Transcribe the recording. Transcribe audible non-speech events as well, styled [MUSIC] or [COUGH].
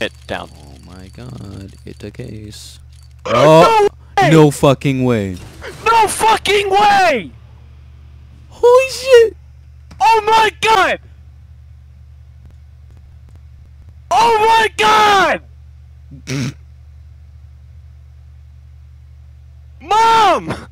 It down. Oh my god, it's a case. Oh, no, way! no fucking way. No fucking way! Holy shit! Oh my god! Oh my god! [LAUGHS] Mom!